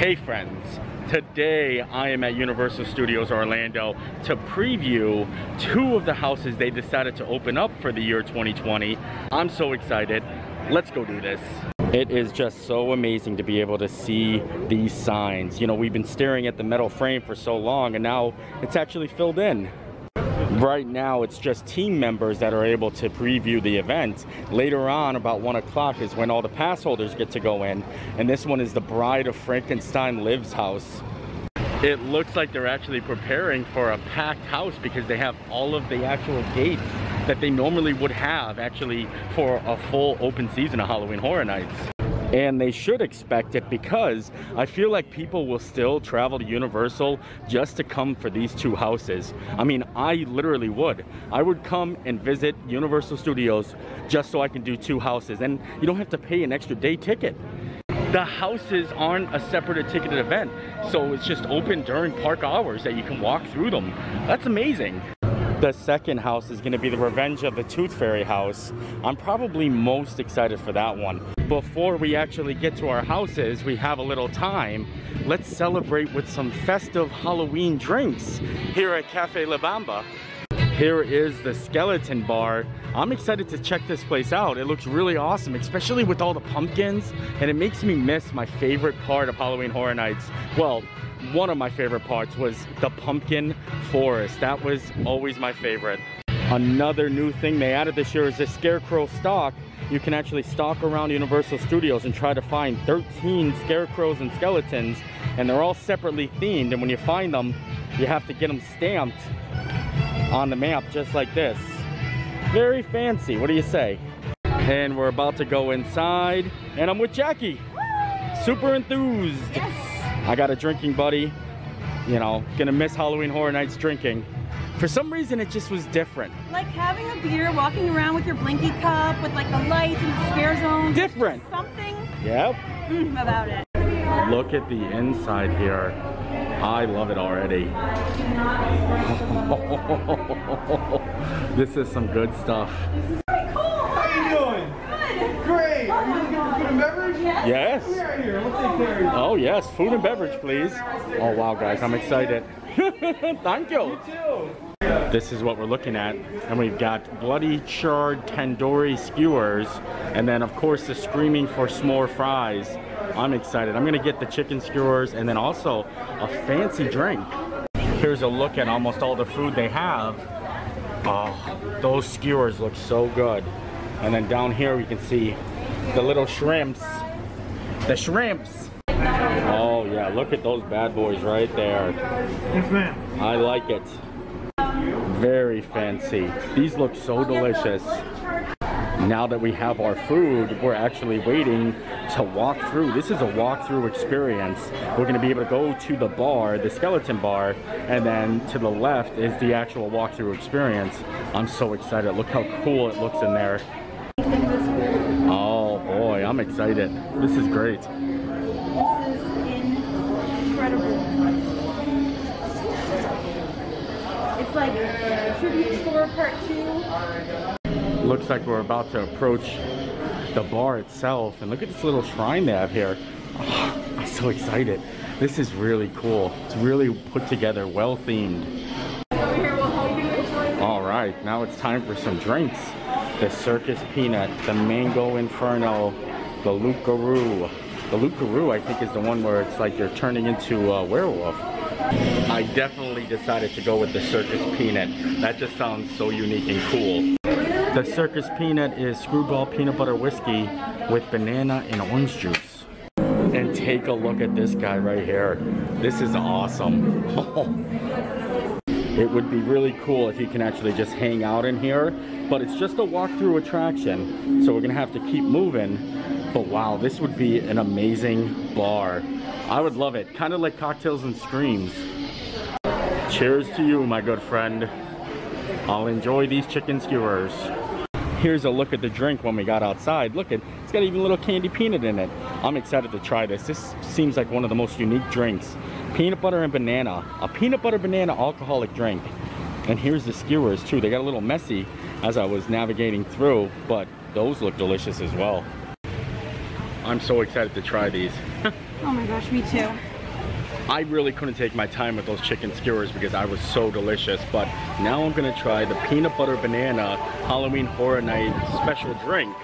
Hey friends, today I am at Universal Studios Orlando to preview two of the houses they decided to open up for the year 2020. I'm so excited. Let's go do this. It is just so amazing to be able to see these signs. You know, we've been staring at the metal frame for so long and now it's actually filled in. Right now, it's just team members that are able to preview the event. Later on, about one o'clock is when all the pass holders get to go in. And this one is the Bride of Frankenstein Lives house. It looks like they're actually preparing for a packed house because they have all of the actual gates that they normally would have actually for a full open season of Halloween Horror Nights and they should expect it because I feel like people will still travel to Universal just to come for these two houses. I mean, I literally would. I would come and visit Universal Studios just so I can do two houses and you don't have to pay an extra day ticket. The houses aren't a separate ticketed event, so it's just open during park hours that you can walk through them. That's amazing. The second house is going to be the Revenge of the Tooth Fairy house. I'm probably most excited for that one. Before we actually get to our houses, we have a little time. Let's celebrate with some festive Halloween drinks here at Cafe La Bamba. Here is the Skeleton Bar. I'm excited to check this place out. It looks really awesome, especially with all the pumpkins. And it makes me miss my favorite part of Halloween Horror Nights. Well, one of my favorite parts was the pumpkin forest. That was always my favorite. Another new thing they added this year is the Scarecrow Stalk. You can actually stalk around Universal Studios and try to find 13 scarecrows and skeletons and they're all separately themed and when you find them you have to get them stamped on the map just like this. Very fancy, what do you say? And we're about to go inside and I'm with Jackie. Super enthused. Yes. I got a drinking buddy, you know, gonna miss Halloween Horror Nights drinking. For some reason, it just was different. Like having a beer, walking around with your blinky cup, with like the lights and the scare zone. Different. Something Yep. mm, about it. Look at the inside here. I love it already. this is some good stuff. How you doing? Great. Are you looking for food and beverage? Yes. Come here, here. We'll take of you. Oh yes, food and beverage, please. Oh wow, guys, I'm excited. Thank you. Too. This is what we're looking at. And we've got bloody charred tandoori skewers. And then of course the screaming for s'more fries. I'm excited. I'm gonna get the chicken skewers and then also a fancy drink. Here's a look at almost all the food they have. Oh, those skewers look so good. And then down here we can see the little shrimps. The shrimps. Oh yeah, look at those bad boys right there. Yes, ma'am. I like it. Very fancy. These look so delicious. Now that we have our food, we're actually waiting to walk through. This is a walk-through experience. We're gonna be able to go to the bar, the skeleton bar, and then to the left is the actual walk-through experience. I'm so excited. Look how cool it looks in there. I'm excited. This is great. This is incredible. It's like tribute store part two. Looks like we're about to approach the bar itself. And look at this little shrine they have here. Oh, I'm so excited. This is really cool. It's really put together, well themed. Over here will help you. All right, now it's time for some drinks. The Circus Peanut, the Mango Inferno, the Loup Garou. The Loup Garou, I think, is the one where it's like you're turning into a werewolf. I definitely decided to go with the Circus Peanut. That just sounds so unique and cool. The Circus Peanut is Skrewball peanut butter whiskey with banana and orange juice. And take a look at this guy right here. This is awesome. It would be really cool if you can actually just hang out in here, but it's just a walk-through attraction, so we're gonna have to keep moving. But wow, this would be an amazing bar. I would love it, kind of like Cocktails and Screams. Cheers to you, my good friend. I'll enjoy these chicken skewers. Here's a look at the drink when we got outside. Look at, it's got even a little candy peanut in it. I'm excited to try this. This seems like one of the most unique drinks. Peanut butter and banana. A peanut butter banana alcoholic drink. And here's the skewers too. They got a little messy as I was navigating through, but those look delicious as well. I'm so excited to try these. Oh my gosh, me too. I really couldn't take my time with those chicken skewers because I was so delicious. But now I'm gonna try the peanut butter banana Halloween Horror Night special drink.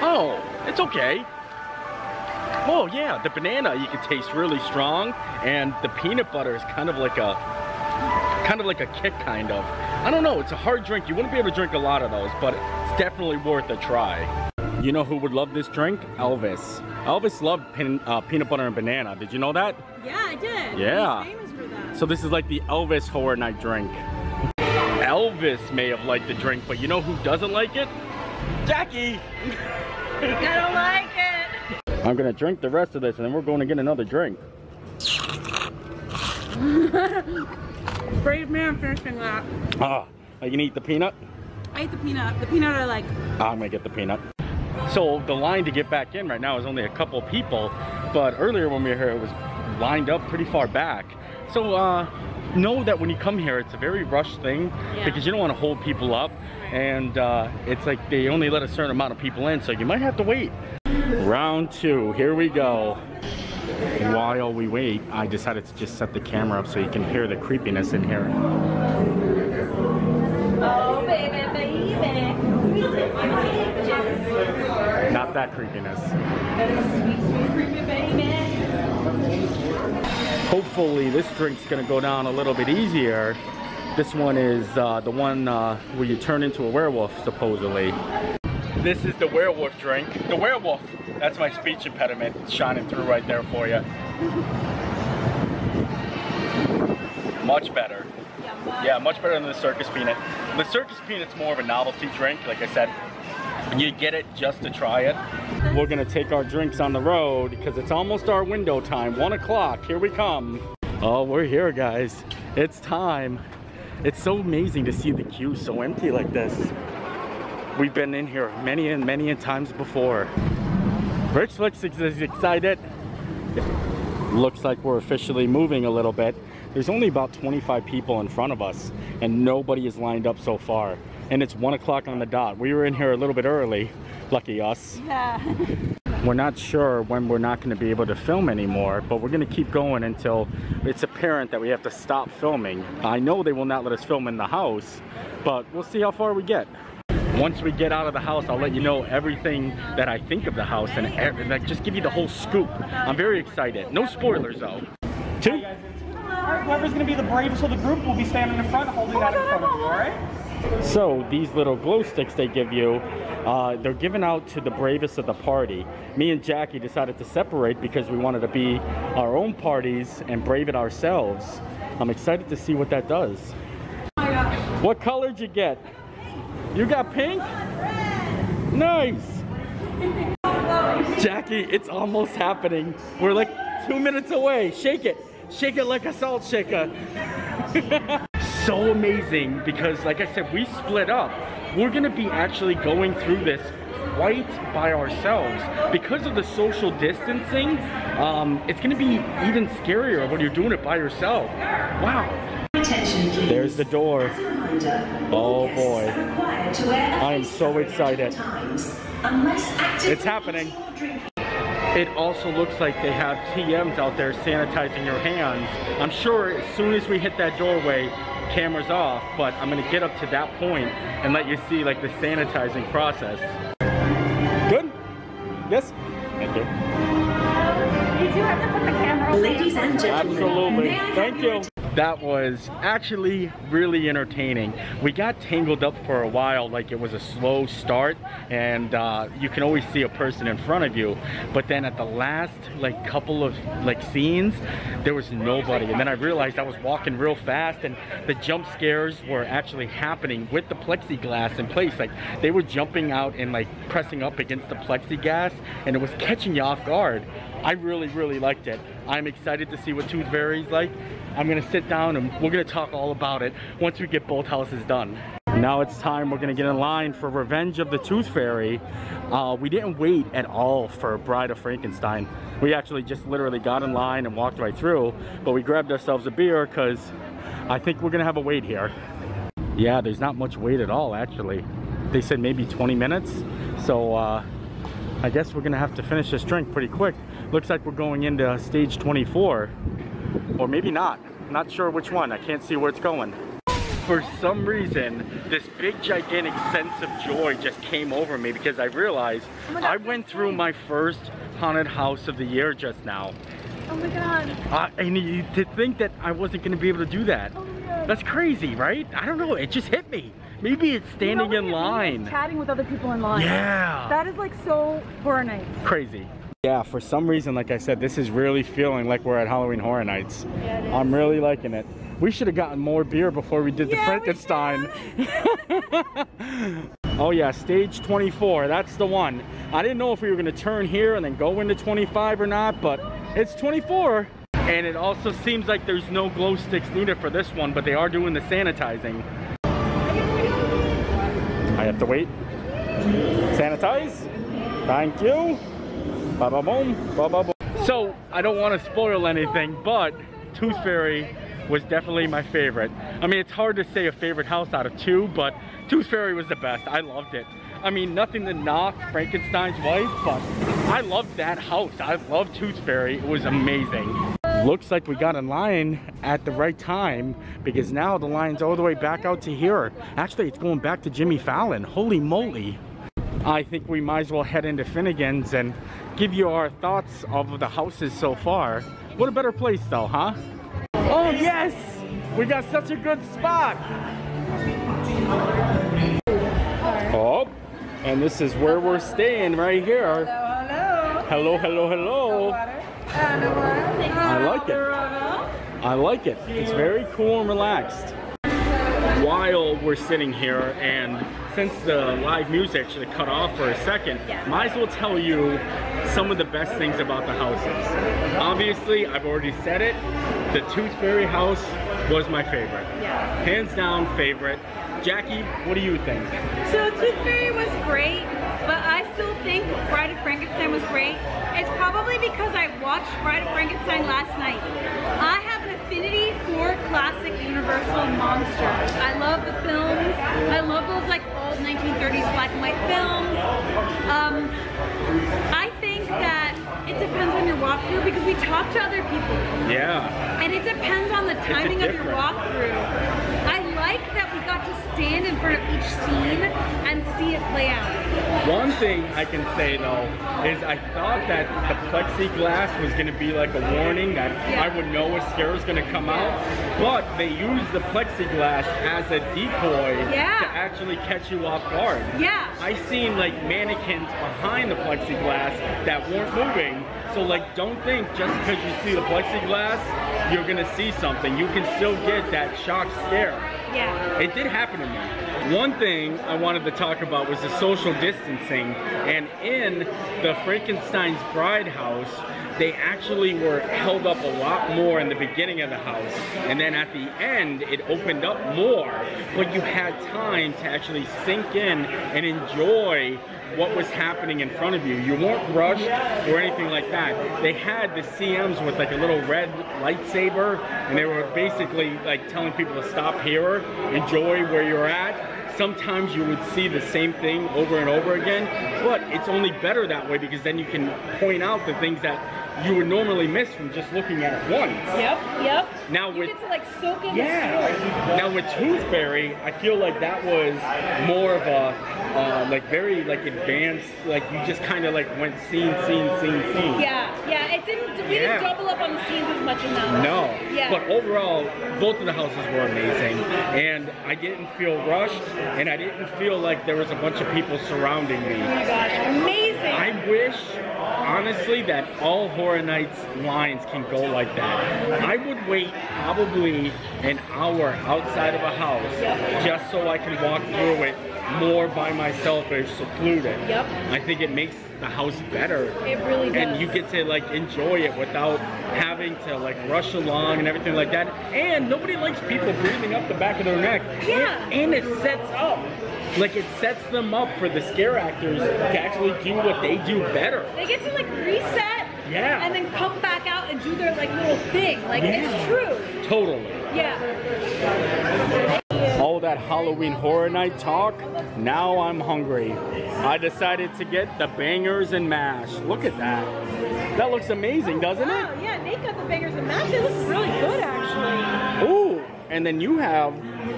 Oh, it's okay. Oh yeah, the banana you can taste really strong and the peanut butter is kind of like a kind of like a kick kind of. I don't know, it's a hard drink. You wouldn't be able to drink a lot of those, but it's definitely worth a try. You know who would love this drink? Elvis. Elvis loved pin, uh, peanut butter and banana. Did you know that? Yeah, I did. Yeah. He's famous for that. So this is like the Elvis horror night drink. Elvis may have liked the drink, but you know who doesn't like it? Jackie! I don't like it. I'm gonna drink the rest of this and then we're going to get another drink. Brave man finishing that. Ah, are you gonna eat the peanut? I ate the peanut. The peanut I like. I'm gonna get the peanut. So the line to get back in right now is only a couple people, but earlier when we were here, it was lined up pretty far back. So uh, know that when you come here, it's a very rushed thing Yeah. because you don't want to hold people up, and uh, it's like they only let a certain amount of people in, so you might have to wait. Round two, here we go. While we wait, I decided to just set the camera up so you can hear the creepiness in here. Oh, baby, baby. Not that creepiness. Hopefully this drink's gonna go down a little bit easier. This one is uh, the one uh, where you turn into a werewolf, supposedly. This is the werewolf drink. The werewolf. That's my speech impediment shining through right there for you. Much better. Yeah, much better than the circus peanut. The circus peanut's more of a novelty drink, like I said. You get it just to try it. We're gonna take our drinks on the road because it's almost our window time. One o'clock, here we come. Oh, we're here, guys. It's time. It's so amazing to see the queue so empty like this. We've been in here many and many times before. Rich looks excited. Looks like we're officially moving a little bit. There's only about 25 people in front of us and nobody is lined up so far. And it's one o'clock on the dot. We were in here a little bit early, lucky us. Yeah. We're not sure when we're not going to be able to film anymore, but we're going to keep going until it's apparent that we have to stop filming. I know they will not let us film in the house, but we'll see how far we get. Once we get out of the house, I'll let you know everything that I think of the house and ev- like just give you the whole scoop. I'm very excited. No spoilers though. Two. Alright, whoever's gonna be the bravest of the group will be standing in front holding that in front of you, alright? So these little glow sticks they give you, uh, they're given out to the bravest of the party. Me and Jackie decided to separate because we wanted to be our own parties and brave it ourselves. I'm excited to see what that does. What color did you get? You got pink? Nice. Jackie, it's almost happening. We're like two minutes away. Shake it. Shake it like a salt shaker. so amazing because like I said, we split up. We're gonna be actually going through this quite by ourselves. Because of the social distancing, um, it's gonna be even scarier when you're doing it by yourself. Wow. Attention, please. There's the door. As a reminder, oh, all Oh, boy. are required to wear a I am so excited. all Times, unless actively It's happening. eating or drinking. It also looks like they have TMs out there sanitizing your hands. I'm sure as soon as we hit that doorway, camera's off, but I'm gonna get up to that point and let you see like the sanitizing process. Good? Yes? Thank you. You do have to put the camera away. Ladies and gentlemen, Absolutely. may I have Thank you. That was actually really entertaining. We got tangled up for a while like it was a slow start and uh, you can always see a person in front of you. But then at the last like couple of like scenes, there was nobody. And then I realized I was walking real fast and the jump scares were actually happening with the plexiglass in place. Like they were jumping out and like pressing up against the plexiglass and it was catching you off guard. I really, really liked it. I'm excited to see what Tooth Fairy's like. I'm gonna sit down and we're gonna talk all about it once we get both houses done. Now it's time we're gonna get in line for Revenge of the Tooth Fairy. Uh, we didn't wait at all for Bride of Frankenstein. We actually just literally got in line and walked right through, but we grabbed ourselves a beer because I think we're gonna have a wait here. Yeah, there's not much wait at all actually. They said maybe 20 minutes. So uh, I guess we're gonna have to finish this drink pretty quick. Looks like we're going into stage 24. Or maybe not. Not sure which one. I can't see where it's going. For some reason, this big gigantic sense of joy just came over me because I realized Oh I went through my first haunted house of the year just now. Oh my god. Uh, and to think that I wasn't gonna be able to do that. Oh my god. That's crazy, right? I don't know, it just hit me. Maybe it's You know standing in line. Chatting with other people in line. Yeah. That is like so horror nights. crazy. Yeah, for some reason, like I said, this is really feeling like we're at Halloween Horror Nights. Yeah. I'm really liking it. We should have gotten more beer before we did the Yeah, we Frankenstein. oh yeah, stage 24, that's the one. I didn't know if we were gonna turn here and then go into 25 or not, but it's 24. And it also seems like there's no glow sticks needed for this one, but they are doing the sanitizing. Have to wait. Sanitize. Thank you. Ba ba boom. Ba ba boom. So I don't want to spoil anything, but Tooth Fairy was definitely my favorite. I mean, it's hard to say a favorite house out of two, but Tooth Fairy was the best. I loved it. I mean, nothing to knock Frankenstein's wife, but I loved that house. I loved Tooth Fairy. It was amazing. Looks like we got in line at the right time because now the line's all the way back out to here. Actually, it's going back to Jimmy Fallon. Holy moly. I think we might as well head into Finnegan's and give you our thoughts of the houses so far. What a better place though, huh? Oh yes! We got such a good spot! Oh, and this is where we're staying right here. Hello, hello, hello. I like it. I like it. It's very cool and relaxed. While we're sitting here, and since the live music should have cut off for a second, might as well tell you some of the best things about the houses. Obviously, I've already said it. The Tooth Fairy house was my favorite. Yeah. Hands down favorite. Jackie, what do you think? So Tooth Fairy was great, but I still think Bride of Frankenstein was great. It's probably because watched Bride of Frankenstein last night. I have an affinity for classic Universal monsters. I love the films. I love those like old 1930s black and white films. Um, I think that it depends on your walkthrough because we talk to other people. Yeah. And it depends on the timing of your walkthrough. I like that we got to stand in front of each scene and see it play out. One thing I can say though is I thought that the plexiglass was gonna be like a warning that Yeah. I would know a scare was gonna come out, but they used the plexiglass as a decoy Yeah. to actually catch you off guard. Yeah. I seen like mannequins behind the plexiglass that weren't moving. So like don't think just because you see the plexiglass, you're gonna see something. You can still get that shock scare. Yeah. It did happen to me. One thing I wanted to talk about was the social distancing. And in the Frankenstein's Bride house, they actually were held up a lot more in the beginning of the house. And then at the end, it opened up more. But you had time to actually sink in and enjoy what was happening in front of you. You weren't rushed or anything like that. They had the CMs with like a little red lightsaber and they were basically like telling people to stop here, enjoy where you're at. Sometimes you would see the same thing over and over again, but it's only better that way because then you can point out the things that you would normally miss from just looking at it once. Yep. Yep. Now You with get to like soak in yeah. Now with Tooth Fairy, I feel like that was more of a uh, like very like advanced. Like you just kind of like went scene, scene, scene, scene. Yeah. Yeah. It didn't. We Yeah. didn't double up on the scenes as much in that. No. Yeah. But overall, both of the houses were amazing, and I didn't feel rushed, and I didn't feel like there was a bunch of people surrounding me. Oh my gosh. Amazing. I wish, honestly, that all Horror Nights lines can go like that. I would wait probably an hour outside of a house just so I can walk through it more by myself or secluded. Yep. I think it makes the house better. It really does. And you get to like enjoy it without having to like rush along and everything like that. And nobody likes people breathing up the back of their neck. Yeah. And, and it sets up. Like it sets them up for the scare actors to actually do what they do better. They get to like reset. Yeah. And then come back out and do their like little thing. Like Yeah. it's true. Totally. Yeah. All that Halloween Horror Night talk, now I'm hungry. I decided to get the bangers and mash. Look at that. That looks amazing, doesn't Wow, it? yeah, Nate got the bangers and mash. It looks really good, actually. Ooh, and then you have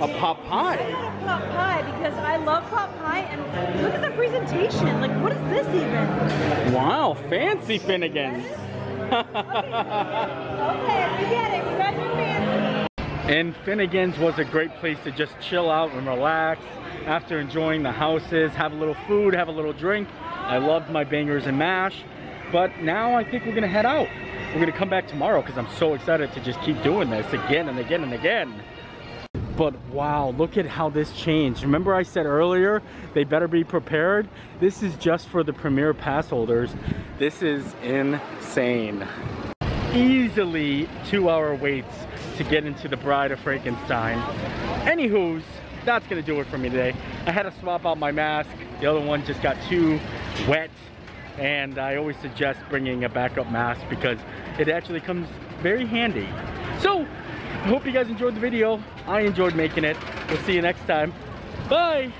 a pot I pie. pot pie because I love pot pie, and look at the presentation. Like, what is this even? Wow, fancy Finnegan's. Okay, we get it. You guys are fancy. And Finnegan's was a great place to just chill out and relax after enjoying the houses, have a little food, have a little drink. I loved my bangers and mash, but now I think we're gonna head out. We're gonna come back tomorrow because I'm so excited to just keep doing this again and again and again. But wow, look at how this changed. Remember I said earlier, they better be prepared? This is just for the premier pass holders. This is insane. Easily two hour waits to get into the Bride of Frankenstein. Anywho's, that's gonna do it for me today. I had to swap out my mask. The other one just got too wet. And I always suggest bringing a backup mask because it actually comes very handy. So, I hope you guys enjoyed the video. I enjoyed making it. We'll see you next time. Bye!